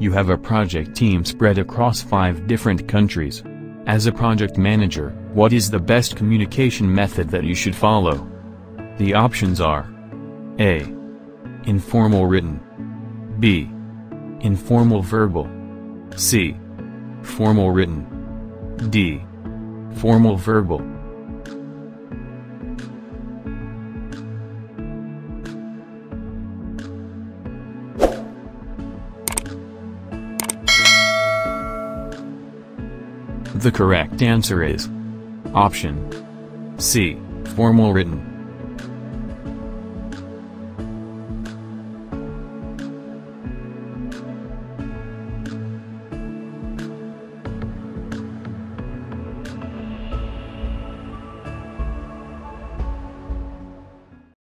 You have a project team spread across five different countries. As a project manager, what is the best communication method that you should follow? The options are A. Informal written B. Informal verbal C. Formal written D. Formal verbal The correct answer is Option C. Formal written